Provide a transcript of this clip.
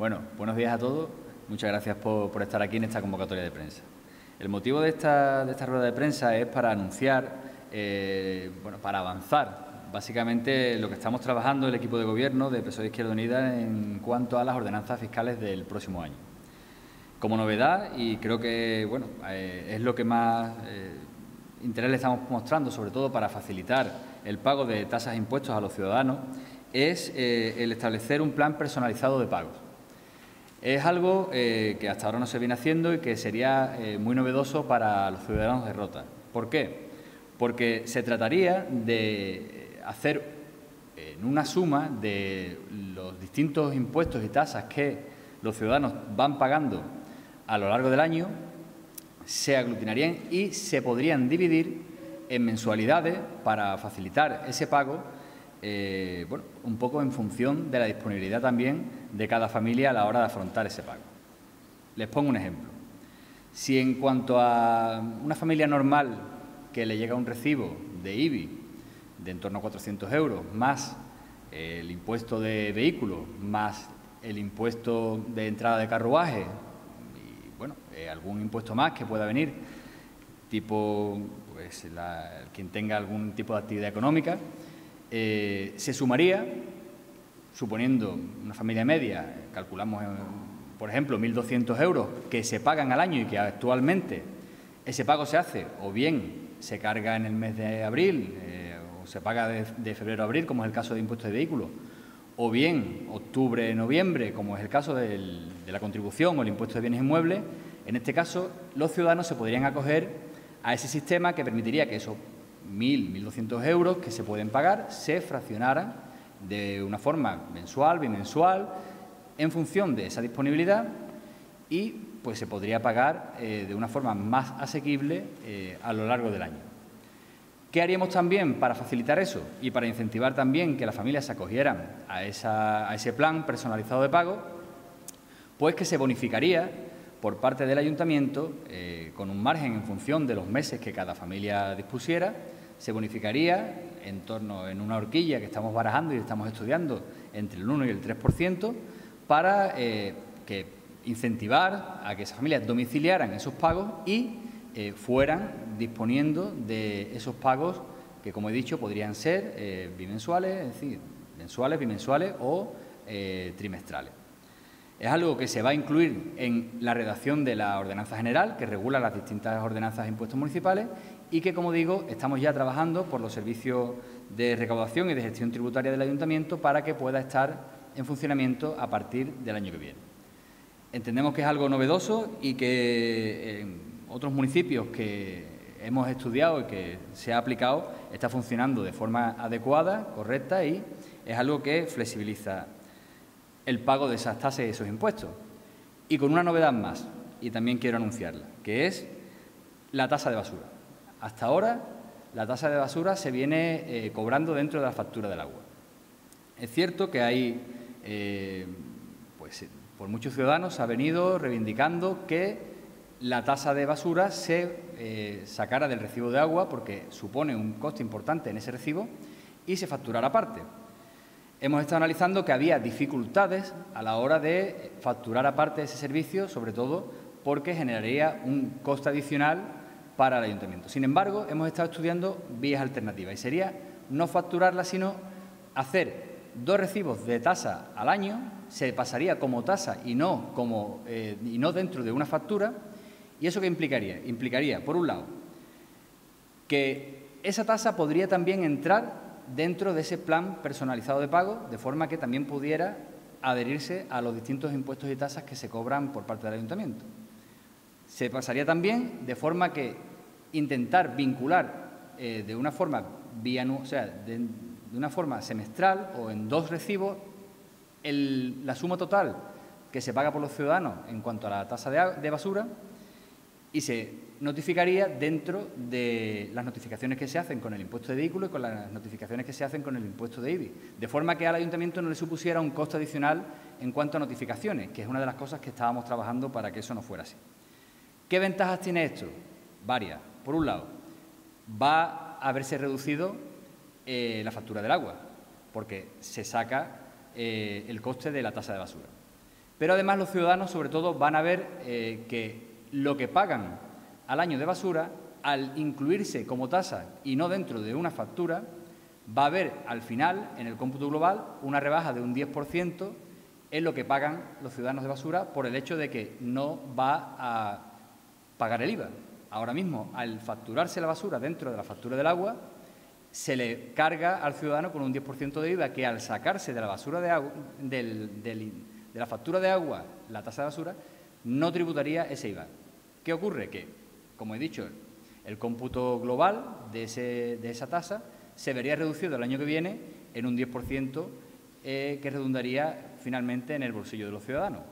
Bueno, buenos días a todos. Muchas gracias por, estar aquí en esta convocatoria de prensa. El motivo de esta, rueda de prensa es para anunciar, eh, bueno, para avanzar básicamente lo que estamos trabajando el equipo de gobierno de PSOE Izquierda Unida en cuanto a las ordenanzas fiscales del próximo año. Como novedad, y creo que bueno, eh, es lo que más eh, interés le estamos mostrando, sobre todo para facilitar el pago de tasas e impuestos a los ciudadanos, es el establecer un plan personalizado de pagos. Es algo eh, que hasta ahora no se viene haciendo y que sería eh, muy novedoso para los ciudadanos de Rota. ¿Por qué? Porque se trataría de hacer en una suma de los distintos impuestos y tasas que los ciudadanos van pagando a lo largo del año, se aglutinarían y se podrían dividir en mensualidades para facilitar ese pago eh, bueno, un poco en función de la disponibilidad también de cada familia a la hora de afrontar ese pago. Les pongo un ejemplo. Si en cuanto a una familia normal que le llega un recibo de IBI de en torno a 400 euros, más el impuesto de vehículo, más el impuesto de entrada de carruaje y, bueno, eh, algún impuesto más que pueda venir, tipo, pues, quien tenga algún tipo de actividad económica, eh, se sumaría, suponiendo una familia media, calculamos, por ejemplo, 1.200 euros que se pagan al año y que actualmente ese pago se hace o bien se carga en el mes de abril eh, o se paga de, febrero a abril, como es el caso de impuestos de vehículos, o bien octubre-noviembre, como es el caso de la contribución o el impuesto de bienes inmuebles, en este caso los ciudadanos se podrían acoger a ese sistema que permitiría que eso 1.000, 1.200 euros que se pueden pagar se fraccionaran de una forma mensual, bimensual, en función de esa disponibilidad y pues se podría pagar eh, de una forma más asequible eh, a lo largo del año. ¿Qué haríamos también para facilitar eso y para incentivar también que las familias se acogieran a, ese plan personalizado de pago? Pues que se bonificaría por parte del ayuntamiento, eh, con un margen en función de los meses que cada familia dispusiera, se bonificaría en torno en una horquilla que estamos barajando y estamos estudiando entre el 1 y el 3% para eh, que incentivar a que esas familias domiciliaran esos pagos y eh, fueran disponiendo de esos pagos que, como he dicho, podrían ser bimensuales, es decir, mensuales, bimensuales o trimestrales. Es algo que se va a incluir en la redacción de la ordenanza general que regula las distintas ordenanzas de impuestos municipales y que, como digo, estamos ya trabajando por los servicios de recaudación y de gestión tributaria del ayuntamiento para que pueda estar en funcionamiento a partir del año que viene. Entendemos que es algo novedoso y que en otros municipios que hemos estudiado y que se ha aplicado está funcionando de forma adecuada, correcta y es algo que flexibiliza el pago de esas tasas y esos impuestos. Y con una novedad más, y también quiero anunciarla, que es la tasa de basura. Hasta ahora, la tasa de basura se viene eh, cobrando dentro de la factura del agua. Es cierto que hay, eh, pues por muchos ciudadanos ha venido reivindicando que la tasa de basura se eh, sacara del recibo de agua porque supone un coste importante en ese recibo y se facturara aparte. Hemos estado analizando que había dificultades a la hora de facturar aparte ese servicio, sobre todo porque generaría un coste adicional para el ayuntamiento. Sin embargo, hemos estado estudiando vías alternativas y sería no facturarla, sino hacer dos recibos de tasa al año, se pasaría como tasa y no, como, eh, y no dentro de una factura. ¿Y eso qué implicaría? Implicaría, por un lado, que esa tasa podría también entrar dentro de ese plan personalizado de pago, de forma que también pudiera adherirse a los distintos impuestos y tasas que se cobran por parte del ayuntamiento. Se pasaría también de forma que intentar vincular eh, de una forma o sea, de, una forma semestral o en dos recibos la suma total que se paga por los ciudadanos en cuanto a la tasa de basura y se notificaría dentro de las notificaciones que se hacen con el impuesto de vehículo y con las notificaciones que se hacen con el impuesto de IBI, de forma que al ayuntamiento no le supusiera un costo adicional en cuanto a notificaciones, que es una de las cosas que estábamos trabajando para que eso no fuera así. ¿Qué ventajas tiene esto? Varias. Por un lado, va a haberse reducido eh, la factura del agua, porque se saca eh, el coste de la tasa de basura. Pero además los ciudadanos, sobre todo, van a ver eh, que lo que pagan al año de basura, al incluirse como tasa y no dentro de una factura, va a haber al final, en el cómputo global, una rebaja de un 10% en lo que pagan los ciudadanos de basura por el hecho de que no va a pagar el IVA. Ahora mismo, al facturarse la basura dentro de la factura del agua, se le carga al ciudadano con un 10% de IVA que al sacarse de la basura de agua, de la factura de agua la tasa de basura, no tributaría ese IVA. ¿Qué ocurre? Que, como he dicho, el cómputo global de, de esa tasa se vería reducido el año que viene en un 10% eh, que redundaría finalmente en el bolsillo de los ciudadanos.